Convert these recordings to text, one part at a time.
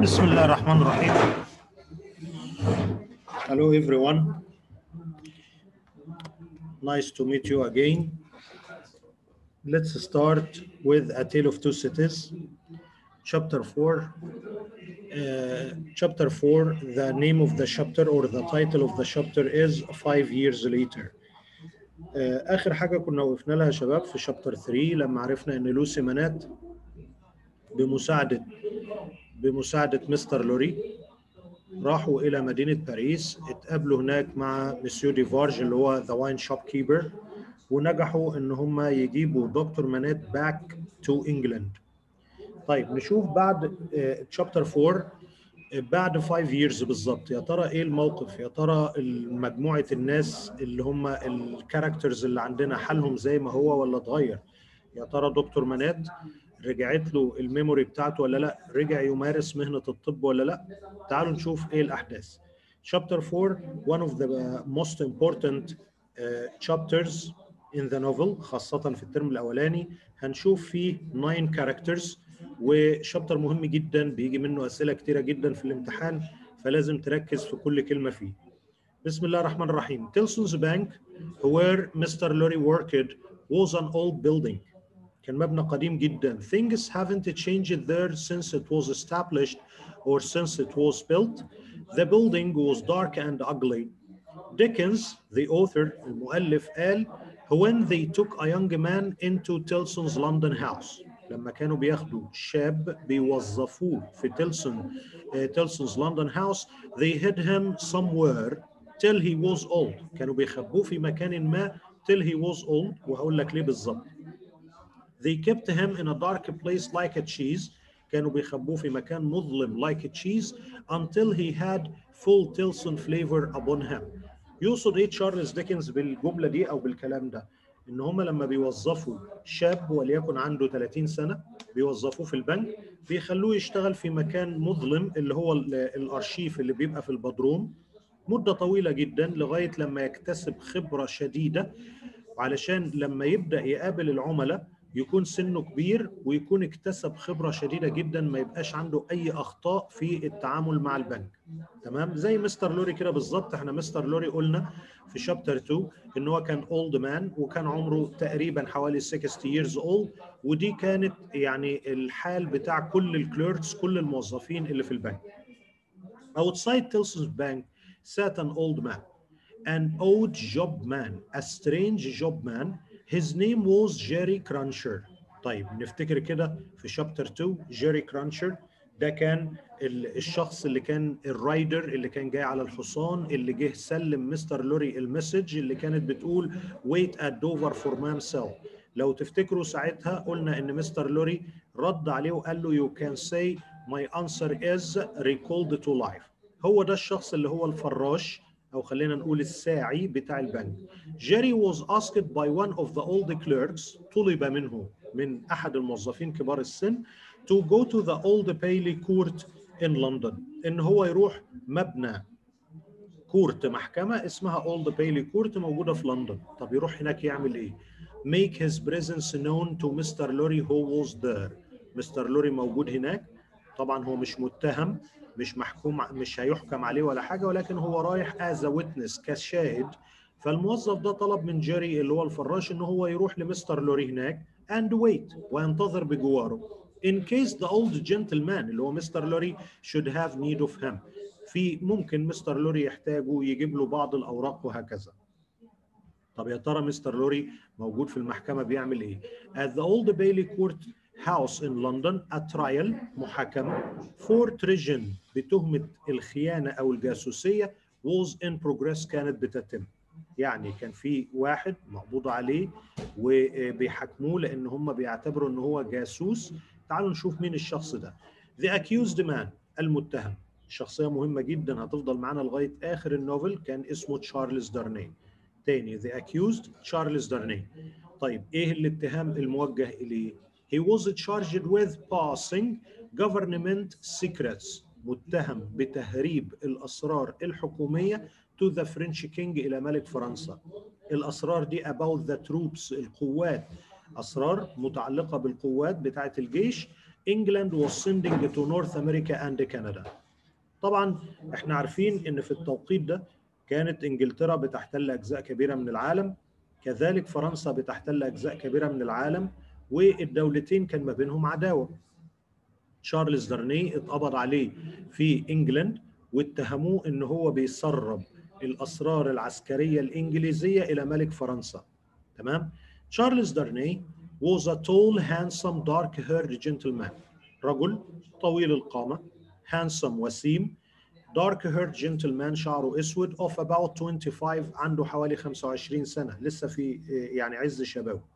Bismillah Rahman Rahim. Hello everyone. Nice to meet you again. Let's start with A Tale of Two Cities, chapter 4. Uh, chapter 4, the name of the chapter or the title of the chapter is Five Years Later. آخر حاجة كنا وقفنا لها شباب في شابتر 3 لما عرفنا إن لوسي منات بمساعدة بمساعدة Mr. Lorry. راحوا إلى مدينة باريس اتقابلوا هناك مع Monsieur Defarge اللي هو the wine shop keeper ونجحوا إن هم يجيبوا دكتور Manette back to England طيب نشوف بعد chapter 4 بعد 5 years بالظبط يا ترى إيه الموقف؟ يا ترى مجموعة الناس اللي هم ال characters اللي عندنا حالهم زي ما هو ولا اتغير؟ يا ترى دكتور مناد رجعت له الميموري بتاعته ولا لأ؟ رجع يمارس مهنة الطب ولا لأ؟ تعالوا نشوف إيه الأحداث. Chapter 4 one of the most important uh, chapters in the novel خاصة في الترم الأولاني. هنشوف فيه 9 characters. وشابتر مهم جدا بيجي منه اسئله كتيره جدا في الامتحان فلازم تركز في كل كلمه فيه. بسم الله الرحمن الرحيم. Tilson's Bank where Mr. Lorry worked was an old building. كان مبنى قديم جدا. Things haven't changed there since it was established or since it was built. The building was dark and ugly. Dickens, the author, المؤلف قال when they took a young man into Tilson's London house. لما كانوا بياخدوا شاب بيوظفوه في تيلسون تيلسون's London house they hid him somewhere till he was old. كانوا بيخبوه في مكان ما till he was old. وهقول لك ليه بالظبط. They kept him in a dark place like a cheese. كانوا بيخبوه في مكان مظلم like a cheese until he had full Tilson flavor upon him. يقصد إيه تشارلز ديكنز بالجملة دي أو بالكلام ده؟ إن هم لما بيوظفوا شاب وليكن عنده 30 سنة بيوظفوه في البنك بيخلوه يشتغل في مكان مظلم اللي هو الأرشيف اللي بيبقى في البدروم مدة طويلة جدا لغاية لما يكتسب خبرة شديدة وعلشان لما يبدأ يقابل العملاء يكون سنه كبير ويكون اكتسب خبرة شديدة جدا ما يبقاش عنده أي أخطاء في التعامل مع البنك. تمام؟ زي مستر لوري كده بالظبط. إحنا مستر لوري قلنا في شابتر 2 إن هو كان اولد مان وكان عمره تقريبا حوالي 60 years old ودي كانت يعني الحال بتاع كل ال clerks كل الموظفين اللي في البنك. Outside Tellson's bank sat an old man an odd job man a strange job man his name was Jerry Cruncher. طيب نفتكر كده في chapter 2 Jerry Cruncher ده كان الشخص اللي كان ال rider اللي كان جاي على الحصان اللي جه سلم Mr. Lorry ال message اللي كانت بتقول wait at Dover for Mamsell. لو تفتكروا ساعتها قلنا إن مستر لوري رد عليه وقال له you can say my answer is recalled to life. هو ده الشخص اللي هو الفراش أو خلينا نقول الساعي بتاع البنك. جيري was asked by one of the old clerks طلب منه من أحد الموظفين كبار السن to go to the old Bailey court in London. إن هو يروح مبنى كورت محكمة اسمها Old Bailey Court موجودة في لندن. طب يروح هناك يعمل إيه؟ Make his presence known to Mr. Lorry who was there. مستر لوري موجود هناك. طبعا هو مش متهم. مش محكوم مش هيحكم عليه ولا حاجة ولكن هو رايح a witness كشاهد. فالموظف ده طلب من جيري اللي هو الفراش إن هو يروح لمستر لوري هناك and wait وينتظر بجواره. In case the old gentleman اللي هو مستر لوري should have need of him. في ممكن مستر لوري يحتاجه يجيب له بعض الأوراق وهكذا. طب يا ترى مستر لوري موجود في المحكمة بيعمل إيه؟ At the old Bailey court house in London a trial محاكمة. For treason بتهمة الخيانة أو الجاسوسية was in progress كانت بتتم. يعني كان في واحد مقبوض عليه وبيحاكموه لأن هم بيعتبروا إن هو جاسوس. تعالوا نشوف مين الشخص ده. The accused man المتهم. شخصية مهمة جدا هتفضل معانا لغاية آخر النوفل. كان اسمه تشارلز دارني تاني The accused تشارلز دارني طيب إيه الاتهام الموجه إليه؟ He was charged with passing government secrets. متهم بتهريب الأسرار الحكومية to the French king إلى ملك فرنسا. الأسرار دي about the troops القوات. أسرار متعلقة بالقوات بتاعه الجيش. England was sending to North America and Canada. طبعا إحنا عارفين إن في التوقيت ده كانت إنجلترا بتحتل أجزاء كبيرة من العالم. كذلك فرنسا بتحتل أجزاء كبيرة من العالم. والدولتين كان ما بينهم عداوة. تشارلز دارني اتقبض عليه في إنجلند واتهموه إن هو بيسرب الأسرار العسكرية الإنجليزية إلى ملك فرنسا. تمام؟ تشارلز دارني was a tall handsome dark haired gentleman. رجل طويل القامة handsome وسيم. Dark haired gentleman شعره أسود of about 25 عنده حوالي 25 سنة لسه في يعني عز شبابه.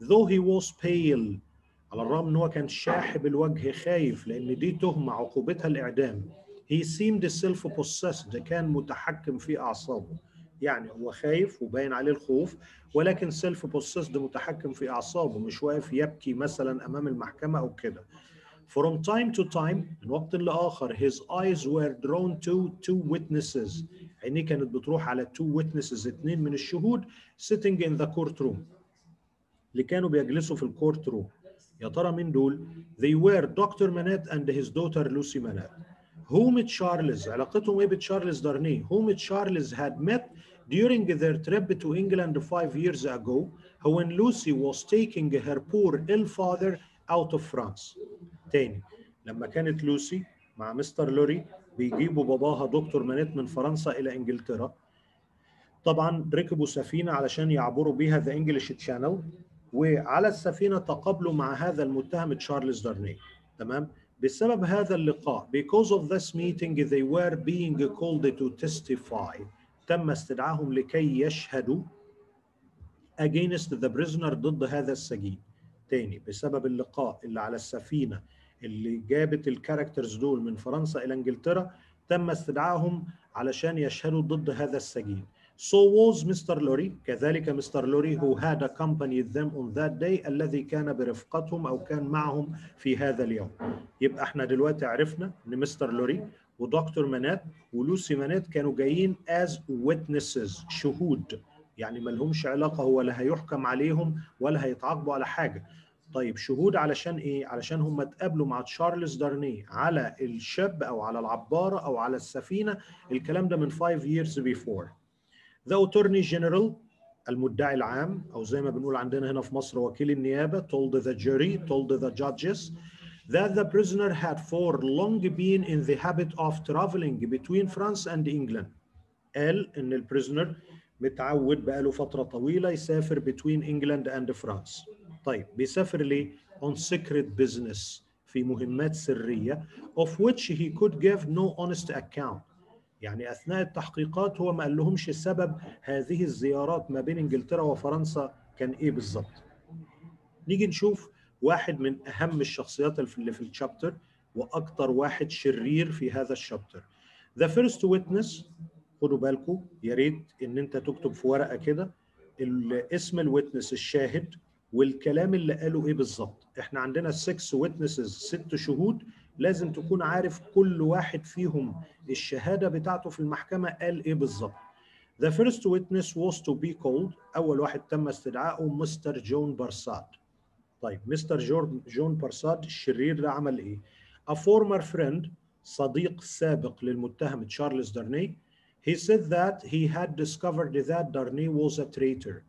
Though he was pale على الرغم إن هو كان شاحب الوجه خايف لأن دي تهمة عقوبتها الإعدام. He seemed self possessed كان متحكم في أعصابه. يعني هو خايف وباين عليه الخوف ولكن self-possessed متحكم في أعصابه مش واقف يبكي مثلا أمام المحكمة أو كده. From time to time من وقت لآخر his eyes were drawn to two witnesses. عينيه كانت بتروح على two witnesses اثنين من الشهود sitting in the courtroom. اللي كانوا بيجلسوا في ال courtroom يا ترى مين دول؟ They were Dr. Manette and his daughter Lucie Manette. Whom Charles علاقتهم إيه بتشارلز دارني؟ Whom Charles had met during their trip to England five years ago when Lucy was taking her poor ill father out of France. تاني لما كانت لوسي مع مستر لوري بيجيبوا باباها دكتور مانيت من فرنسا إلى إنجلترا. طبعا ركبوا سفينة علشان يعبروا بيها the English Channel وعلى السفينة تقابلوا مع هذا المتهم تشارلز دارني. تمام؟ بسبب هذا اللقاء because of this meeting they were being called to testify تم استدعائهم لكي يشهدوا against the prisoner ضد هذا السجين. تاني بسبب اللقاء اللي على السفينة اللي جابت الكاركترز دول من فرنسا إلى إنجلترا تم استدعائهم علشان يشهدوا ضد هذا السجين. So was Mr. Lorry. كذلك مستر لوري who had accompanied them on that day الذي كان برفقتهم أو كان معهم في هذا اليوم. يبقى إحنا دلوقتي عرفنا إن مستر لوري ودكتور منات ولوسي منات كانوا جايين as witnesses شهود. يعني ما لهمش علاقة هو لا هيحكم عليهم ولا هيتعاقبوا على حاجة. طيب شهود علشان إيه؟ علشان هم اتقابلوا مع تشارلز دارني على الشاب أو على العبارة أو على السفينة. الكلام ده من 5 years before. The Attorney General المدعي العام أو زي ما بنقول عندنا هنا في مصر وكيل النيابة told the jury, told the judges that the prisoner had for long been in the habit of traveling between France and England. قال إن البريزنر متعود بقاله فترة طويلة يسافر between England and France. طيب بيسافر ليه؟ on secret business في مهمات سرية of which he could give no honest account. يعني أثناء التحقيقات هو ما قال لهمش سبب هذه الزيارات ما بين إنجلترا وفرنسا كان إيه بالظبط. نيجي نشوف واحد من أهم الشخصيات اللي في ال chapter وأكتر واحد شرير في هذا ال chapter The first witness خدوا بالكم يا ريت إن أنت تكتب في ورقة كده اسم ال witness الشاهد والكلام اللي قاله إيه بالظبط إحنا عندنا 6 witnesses ست شهود لازم تكون عارف كل واحد فيهم الشهادة بتاعته في المحكمة قال إيه بالظبط. The first witness was to be called أول واحد تم استدعائه مستر جون بارساد. طيب مستر جون جون بارساد الشرير ده عمل إيه؟ A former friend صديق سابق للمتهم تشارلز دارني he said that he had discovered that Darnay was a traitor.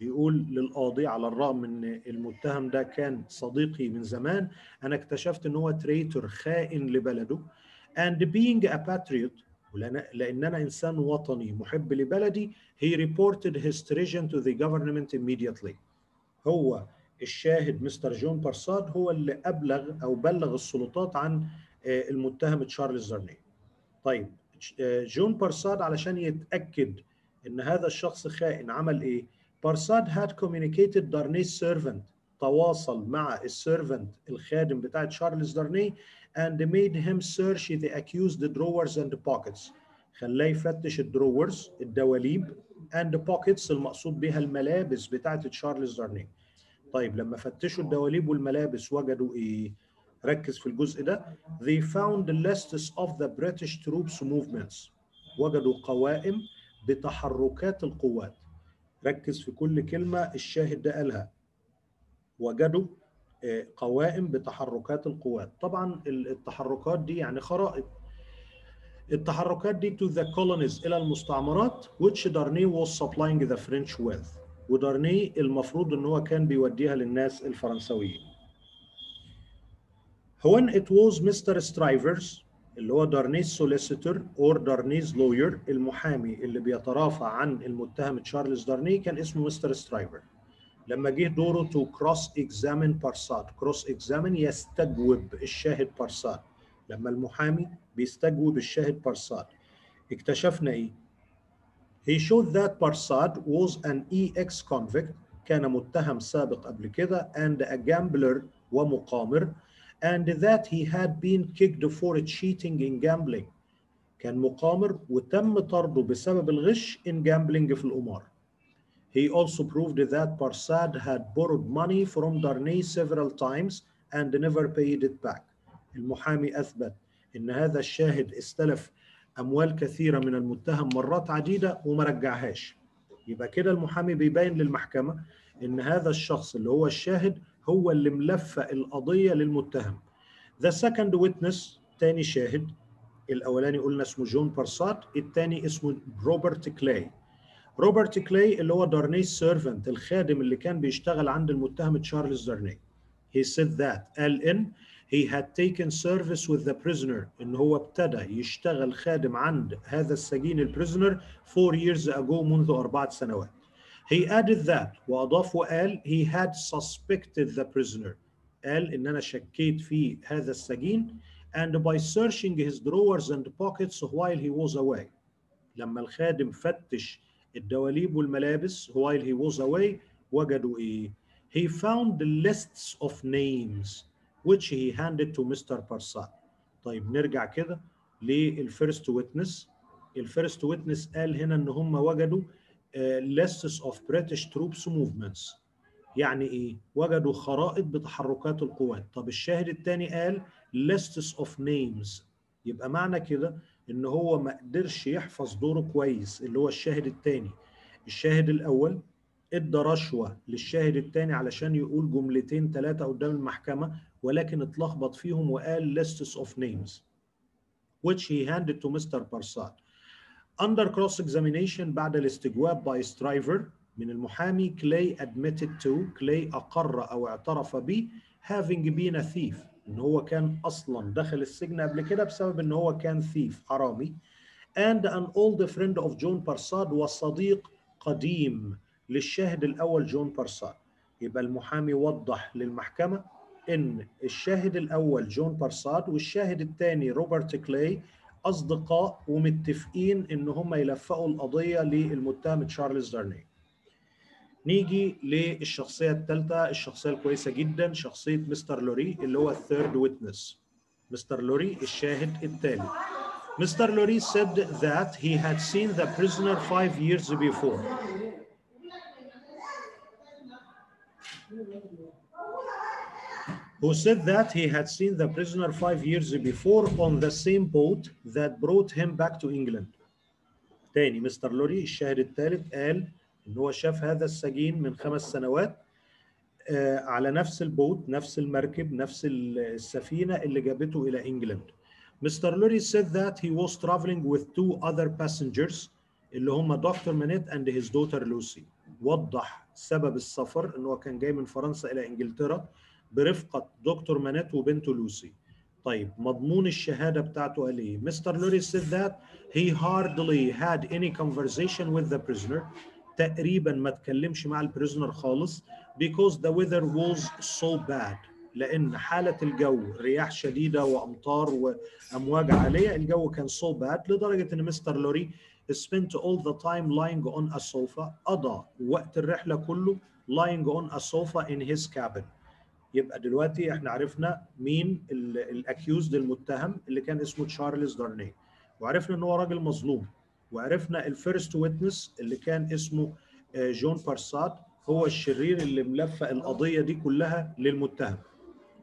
بيقول للقاضي على الرغم إن المتهم ده كان صديقي من زمان أنا اكتشفت إن هو traitor خائن لبلده and being a patriot لأن أنا إنسان وطني محب لبلدي he reported his treason to the government immediately. هو الشاهد مستر جون بارساد هو اللي أبلغ أو بلغ السلطات عن المتهم تشارلز دارني طيب جون بارساد علشان يتأكد إن هذا الشخص خائن عمل إيه؟ بارساد had communicated Darnay's servant تواصل مع ال servant الخادم بتاع تشارلز دارني and made him search the accused drawers and pockets. خلاه يفتش ال drawers الدواليب and pockets المقصود بها الملابس بتاعت تشارلز دارني طيب لما فتشوا الدواليب والملابس وجدوا إيه؟ ركز في الجزء ده. They found lists of the British troops movements. وجدوا قوائم بتحركات القوات. ركز في كل كلمة الشاهد ده قالها. وجدوا قوائم بتحركات القوات. طبعا التحركات دي يعني خرائط. التحركات دي to the colonies إلى المستعمرات which Darnay was supplying the French with. ودارني المفروض إن هو كان بيوديها للناس الفرنسويين. When it was Mr. Stryver's اللي هو Darnay's solicitor or Darnay's lawyer المحامي اللي بيترافع عن المتهم تشارلز دارني كان اسمه مستر سترايفر. لما جه دوره to cross-examine بارساد cross-examine يستجوب الشاهد بارساد لما المحامي بيستجوب الشاهد بارسات اكتشفنا إيه؟ He showed that Parsad was an EX convict. كان متهم سابق قبل كده and a gambler ومقامر. And that he had been kicked for cheating in gambling كان مقامر وتم طرده بسبب الغش in gambling في القمار He also proved that Parsad had borrowed money from Darnay several times and never paid it back. المحامي أثبت إن هذا الشاهد استلف أموال كثيرة من المتهم مرات عديدة وما رجعهاش. يبقى كده المحامي بيبين للمحكمة إن هذا الشخص اللي هو الشاهد هو اللي ملفق القضية للمتهم. The second witness تاني شاهد الأولاني قلنا اسمه جون بارساد التاني اسمه روبرت كلاي. روبرت كلاي اللي هو Darnay's servant الخادم اللي كان بيشتغل عند المتهم تشارلز دارني. He said that قال إن he had taken service with the prisoner إن هو ابتدى يشتغل خادم عند هذا السجين البريزنر four years ago منذ أربعة سنوات. He added that وأضاف وقال he had suspected the prisoner قال إن أنا شكيت في هذا السجين and by searching his drawers and pockets while he was away لما الخادم فتش الدواليب والملابس while he was away وجدوا إيه؟ He found lists of names which he handed to Mr. Barsad. طيب نرجع كده لل first witness ال first witness قال هنا ان هم وجدوا lists of British troops movements يعني إيه وجدوا خرائط بتحركات القوات طب الشاهد الثاني قال lists of names يبقى معنى كده إن هو ما قدرش يحفظ دوره كويس اللي هو الشاهد الثاني الشاهد الأول إدى رشوة للشاهد الثاني علشان يقول جملتين ثلاثة قدام المحكمة ولكن اتلخبط فيهم وقال lists of names which he handed to Mr. Barsad. Under cross-examination بعد الاستجواب by Stryver من المحامي كلاي admitted to كلاي أقر أو اعترف ب having been a thief إن هو كان أصلا دخل السجن قبل كده بسبب إن هو كان thief حرامي. And an old friend of John Barsad وصديق قديم للشاهد الأول جون بارساد يبقى المحامي وضح للمحكمة إن الشاهد الأول جون بارساد والشاهد الثاني روبرت كلاي أصدقاء ومتفقين إن هم يلفقوا القضية للمتهم تشارلز دارني. نيجي للشخصية الثالثة الشخصية الكويسة جدا شخصية مستر لوري اللي هو ال third witness. مستر لوري الشاهد الثالث. Mr. Lorry said that he had seen the prisoner five years before. Who said that he had seen the prisoner five years before on the same boat that brought him back to England. تاني مستر لوري الشاهد الثالث قال إن هو شاف هذا السجين من خمس سنوات آه على نفس ال boat نفس المركب نفس السفينة اللي جابته إلى England. مستر لوري said that he was traveling with two other passengers اللي هم دكتور مانيت and his daughter لوسي. وضح سبب السفر إن هو كان جاي من فرنسا إلى إنجلترا برفقة دكتور مانيت وبنته لوسي. طيب مضمون الشهادة بتاعته قال إيه؟ مستر لوري said that he hardly had any conversation with the prisoner. تقريبا ما تكلمش مع ال prisoner خالص because the weather was so bad. لأن حالة الجو رياح شديدة وأمطار وأمواج عالية الجو كان so bad لدرجة إن مستر لوري spent all the time lying on a sofa قضى وقت الرحلة كله lying on a sofa in his cabin. يبقى دلوقتي إحنا عرفنا مين ال accused المتهم اللي كان اسمه تشارلز دارني وعرفنا إن هو راجل مظلوم. وعرفنا ال first witness اللي كان اسمه جون بارساد هو الشرير اللي ملفق القضية دي كلها للمتهم.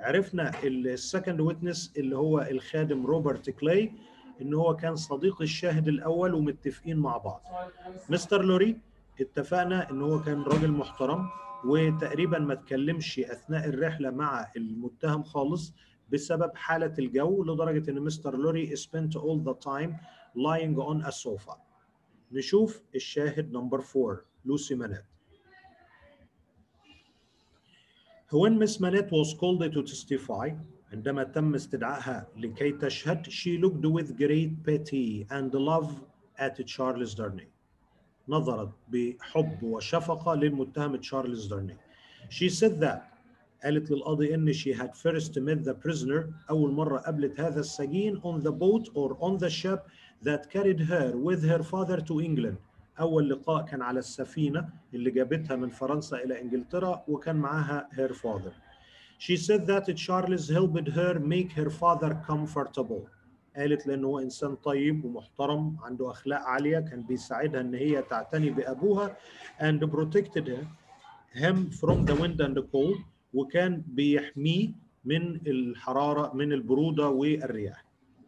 عرفنا ال second witness اللي هو الخادم روجر كلاي إن هو كان صديق الشاهد الأول ومتفقين مع بعض. مستر لوري اتفقنا إن هو كان راجل محترم وتقريبا ما اتكلمش أثناء الرحلة مع المتهم خالص بسبب حالة الجو لدرجة إن مستر لوري spent all the time lying on a sofa. نشوف الشاهد number 4 لوسي مانيت. When Miss Manette was called to testify عندما تم استدعائها لكي تشهد she looked with great pity and love at Charles Darnay. نظرت بحب وشفقة للمتهم تشارلز دارني. She said that قالت للقاضي ان she had first met the prisoner اول مره قابلت هذا السجين on the boat or on the ship that carried her with her father to England اول لقاء كان على السفينه اللي جابتها من فرنسا إلى انجلترا وكان معاها her father she said that Charles helped her make her father comfortable قالت لأنه هو إنسان طيب ومحترم عنده أخلاق عالية كان بيساعدها إن هي تعتني بأبوها and protected him from the wind and the cold وكان بيحميه من الحرارة من البرودة والرياح.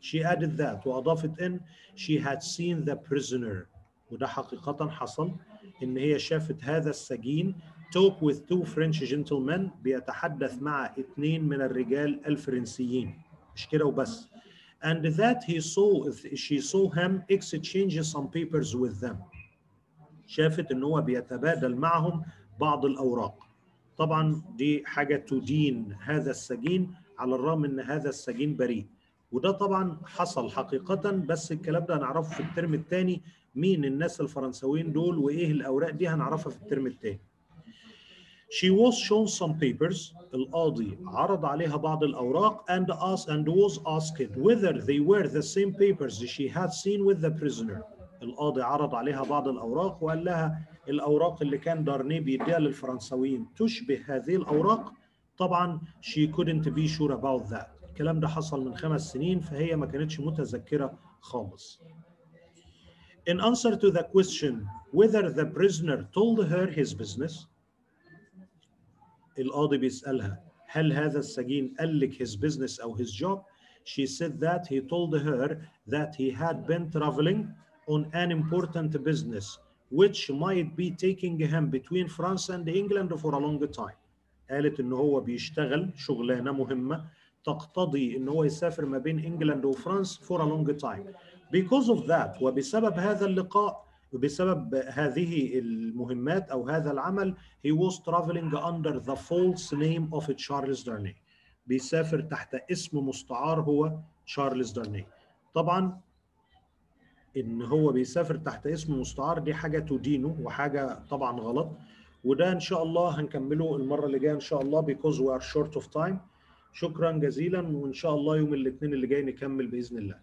She added that وأضافت إن she had seen the prisoner. وده حقيقة حصل إن هي شافت هذا السجين. Talk with two French gentlemen بيتحدث مع اثنين من الرجال الفرنسيين. مش كده وبس. And that he saw she saw him exchange some papers with them. شافت إن هو بيتبادل معهم بعض الأوراق. طبعا دي حاجة تدين هذا السجين على الرغم إن هذا السجين بريء. وده طبعا حصل حقيقة بس الكلام ده هنعرفه في الترم الثاني مين الناس الفرنساويين دول وإيه الأوراق دي هنعرفها في الترم الثاني She was shown some papers. القاضي عرض عليها بعض الأوراق and asked and was asked whether they were the same papers she had seen with the prisoner. القاضي عرض عليها بعض الأوراق وقال لها الأوراق اللي كان دارني بيديها للفرنساويين تشبه هذه الأوراق طبعا she couldn't be sure about that. الكلام ده حصل من خمس سنين فهي ما كانتش متذكرة خالص. In answer to the question whether the prisoner told her his business القاضي بيسألها هل هذا السجين قال لك his business أو his job? She said that he told her that he had been traveling on an important business which might be taking him between France and England for a long time. قالت إن هو بيشتغل شغلانة مهمة تقتضي إن هو يسافر ما بين إنجلاند وفرنسا for a long time. Because of that وبسبب هذا اللقاء وبسبب هذه المهمات أو هذا العمل he was traveling under the false name of Charles Darnay. بيسافر تحت اسم مستعار هو تشارلز دارني طبعا إن هو بيسافر تحت اسم مستعار دي حاجة تدينه وحاجة طبعا غلط. وده إن شاء الله هنكمله المرة اللي جاية إن شاء الله because we are short of time. شكرا جزيلا وإن شاء الله يوم الاثنين اللي جاي نكمل بإذن الله.